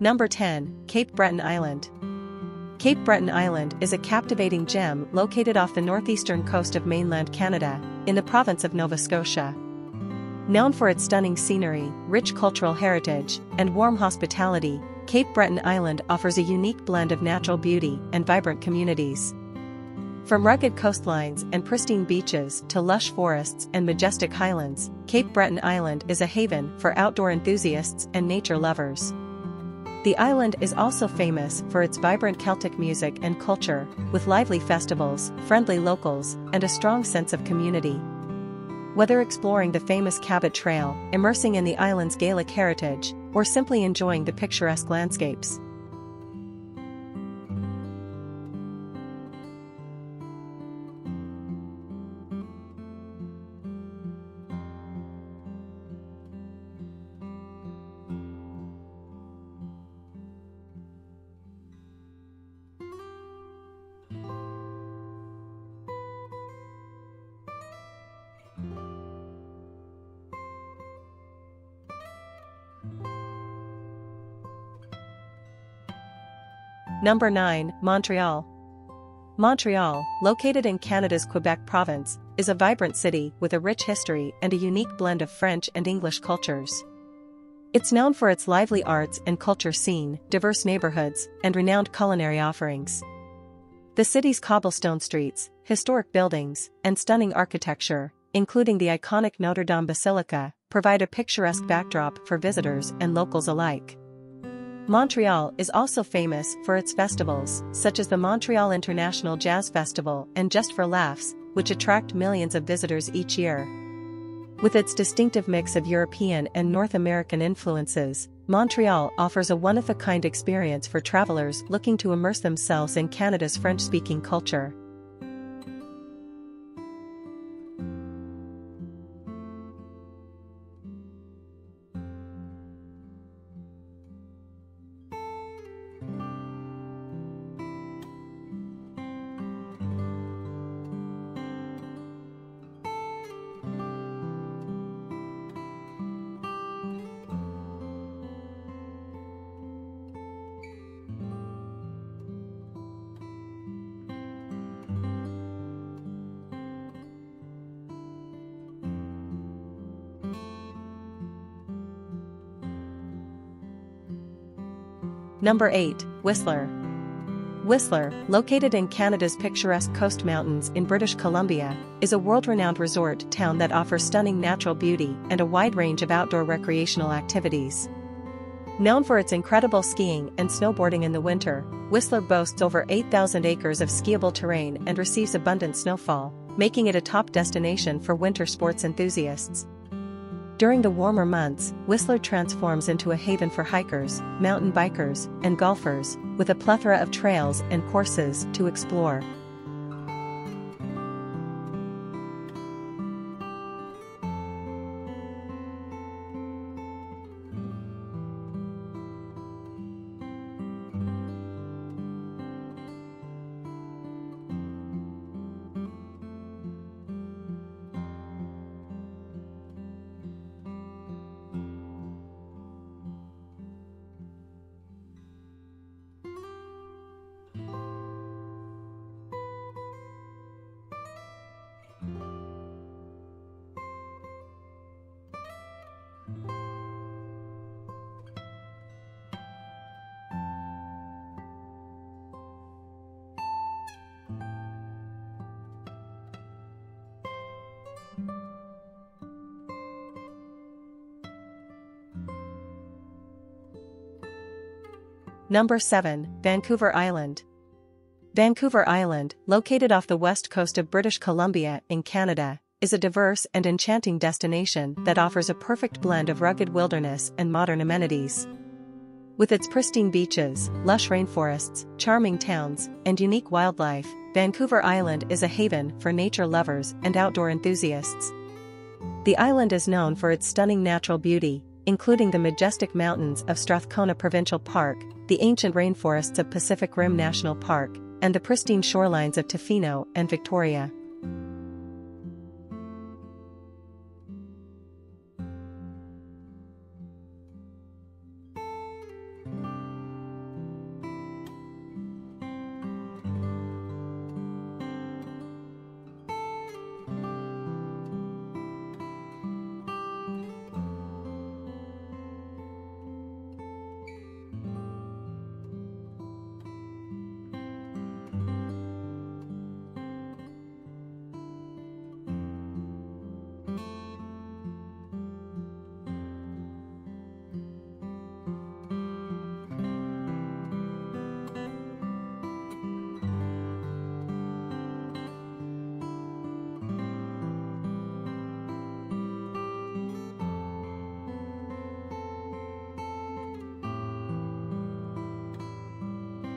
Number 10, Cape Breton Island. Cape Breton Island is a captivating gem located off the northeastern coast of mainland Canada, in the province of Nova Scotia. Known for its stunning scenery, rich cultural heritage, and warm hospitality, Cape Breton Island offers a unique blend of natural beauty and vibrant communities. From rugged coastlines and pristine beaches to lush forests and majestic highlands, Cape Breton Island is a haven for outdoor enthusiasts and nature lovers. The island is also famous for its vibrant Celtic music and culture, with lively festivals, friendly locals, and a strong sense of community. Whether exploring the famous Cabot Trail, immersing in the island's Gaelic heritage, or simply enjoying the picturesque landscapes, Number 9, Montreal. Montreal, located in Canada's Quebec province, is a vibrant city with a rich history and a unique blend of French and English cultures. It's known for its lively arts and culture scene, diverse neighborhoods, and renowned culinary offerings. The city's cobblestone streets, historic buildings, and stunning architecture, including the iconic Notre Dame Basilica, provide a picturesque backdrop for visitors and locals alike. Montreal is also famous for its festivals, such as the Montreal International Jazz Festival and Just for Laughs, which attract millions of visitors each year. With its distinctive mix of European and North American influences, Montreal offers a one-of-a-kind experience for travelers looking to immerse themselves in Canada's French-speaking culture. Number 8, Whistler. Whistler, located in Canada's picturesque coast mountains in British Columbia, is a world-renowned resort town that offers stunning natural beauty and a wide range of outdoor recreational activities. Known for its incredible skiing and snowboarding in the winter, Whistler boasts over 8,000 acres of skiable terrain and receives abundant snowfall, making it a top destination for winter sports enthusiasts. During the warmer months, Whistler transforms into a haven for hikers, mountain bikers, and golfers, with a plethora of trails and courses to explore. Number 7, Vancouver Island. Vancouver Island, located off the west coast of British Columbia in Canada, is a diverse and enchanting destination that offers a perfect blend of rugged wilderness and modern amenities. With its pristine beaches, lush rainforests, charming towns, and unique wildlife, Vancouver Island is a haven for nature lovers and outdoor enthusiasts. The island is known for its stunning natural beauty, including the majestic mountains of Strathcona Provincial Park, the ancient rainforests of Pacific Rim National Park, and the pristine shorelines of Tofino and Victoria.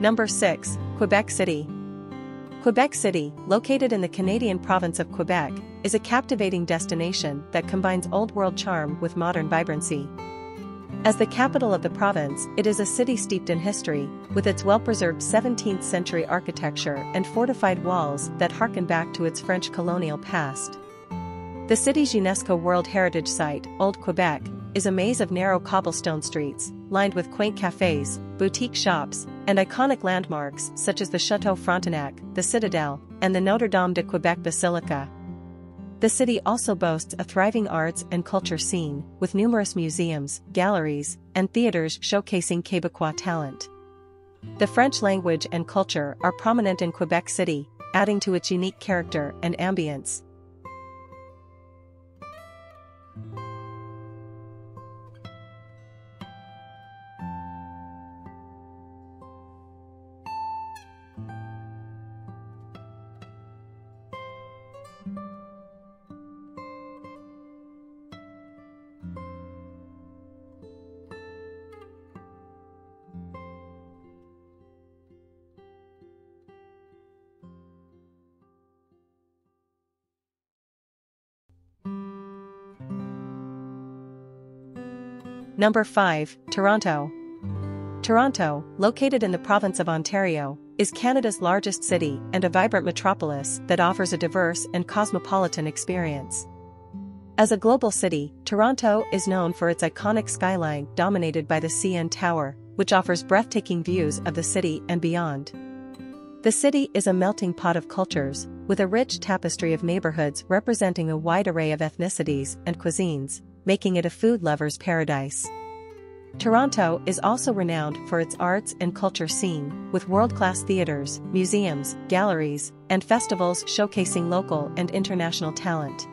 Number 6, Quebec City. Quebec City, located in the Canadian province of Quebec, is a captivating destination that combines old world charm with modern vibrancy. As the capital of the province, it is a city steeped in history, with its well-preserved 17th century architecture and fortified walls that harken back to its French colonial past. The city's UNESCO World Heritage Site, Old Quebec, is a maze of narrow cobblestone streets, lined with quaint cafes, boutique shops, and iconic landmarks such as the Chateau Frontenac, the Citadel, and the Notre Dame de Quebec Basilica. The city also boasts a thriving arts and culture scene, with numerous museums, galleries, and theaters showcasing Quebecois talent. The French language and culture are prominent in Quebec City, adding to its unique character and ambience. Number 5, Toronto. Toronto, located in the province of Ontario, is Canada's largest city and a vibrant metropolis that offers a diverse and cosmopolitan experience. As a global city, Toronto is known for its iconic skyline dominated by the CN Tower, which offers breathtaking views of the city and beyond. The city is a melting pot of cultures, with a rich tapestry of neighborhoods representing a wide array of ethnicities and cuisines, making it a food lover's paradise. Toronto is also renowned for its arts and culture scene, with world-class theaters, museums, galleries, and festivals showcasing local and international talent.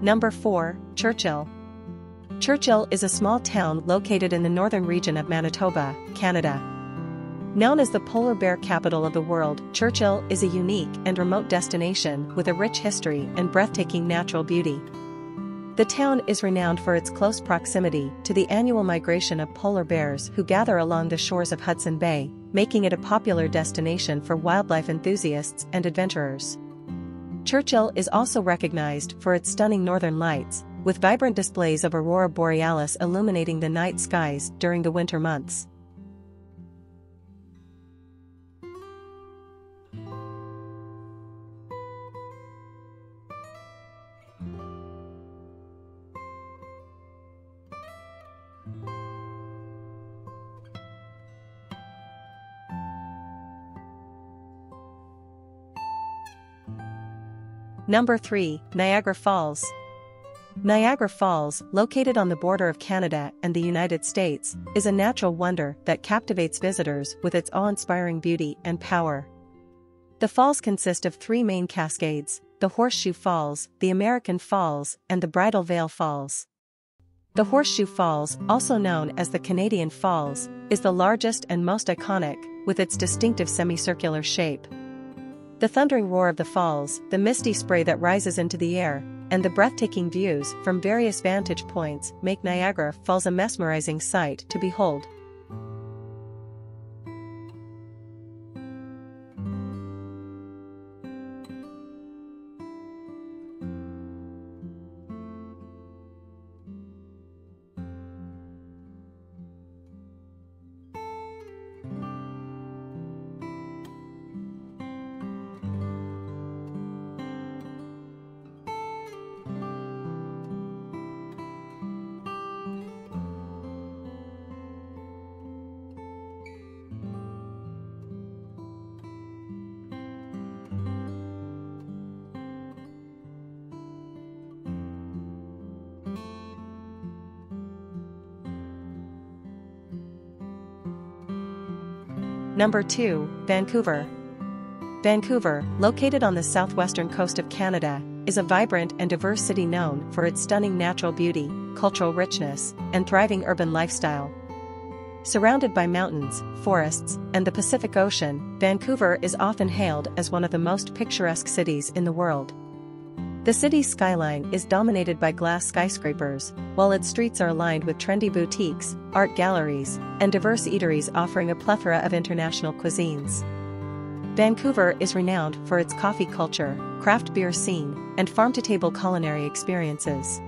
Number 4, Churchill. Churchill is a small town located in the northern region of Manitoba, Canada. Known as the polar bear capital of the world, Churchill is a unique and remote destination with a rich history and breathtaking natural beauty. The town is renowned for its close proximity to the annual migration of polar bears who gather along the shores of Hudson Bay, making it a popular destination for wildlife enthusiasts and adventurers. Churchill is also recognized for its stunning northern lights, with vibrant displays of aurora borealis illuminating the night skies during the winter months. Number 3, Niagara Falls. Niagara Falls, located on the border of Canada and the United States, is a natural wonder that captivates visitors with its awe-inspiring beauty and power. The falls consist of three main cascades, the Horseshoe Falls, the American Falls, and the Bridal Veil Falls. The Horseshoe Falls, also known as the Canadian Falls, is the largest and most iconic, with its distinctive semicircular shape. The thundering roar of the falls, the misty spray that rises into the air, and the breathtaking views from various vantage points make Niagara Falls a mesmerizing sight to behold. Number 2, Vancouver. Vancouver, located on the southwestern coast of Canada, is a vibrant and diverse city known for its stunning natural beauty, cultural richness, and thriving urban lifestyle. Surrounded by mountains, forests, and the Pacific Ocean, Vancouver is often hailed as one of the most picturesque cities in the world. The city's skyline is dominated by glass skyscrapers, while its streets are lined with trendy boutiques, art galleries, and diverse eateries offering a plethora of international cuisines. Vancouver is renowned for its coffee culture, craft beer scene, and farm-to-table culinary experiences.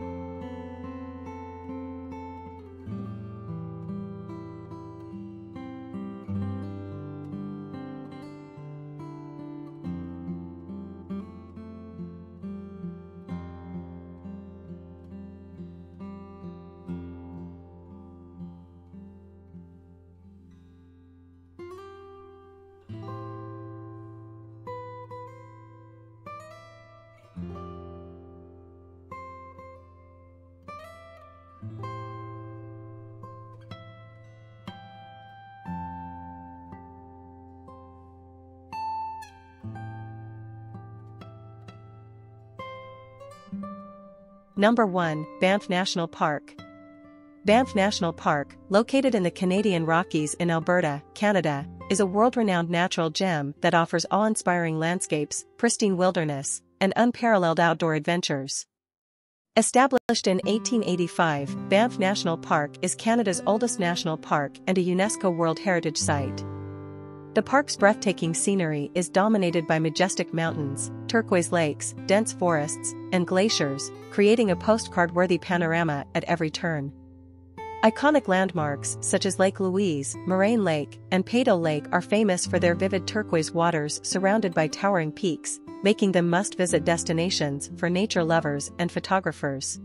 Number 1, Banff National Park. Banff National Park, located in the Canadian Rockies in Alberta, Canada, is a world-renowned natural gem that offers awe-inspiring landscapes, pristine wilderness, and unparalleled outdoor adventures. Established in 1885, Banff National Park is Canada's oldest national park and a UNESCO World Heritage Site. The park's breathtaking scenery is dominated by majestic mountains, turquoise lakes, dense forests, and glaciers, creating a postcard-worthy panorama at every turn. Iconic landmarks such as Lake Louise, Moraine Lake, and Peyto Lake are famous for their vivid turquoise waters surrounded by towering peaks, making them must-visit destinations for nature lovers and photographers.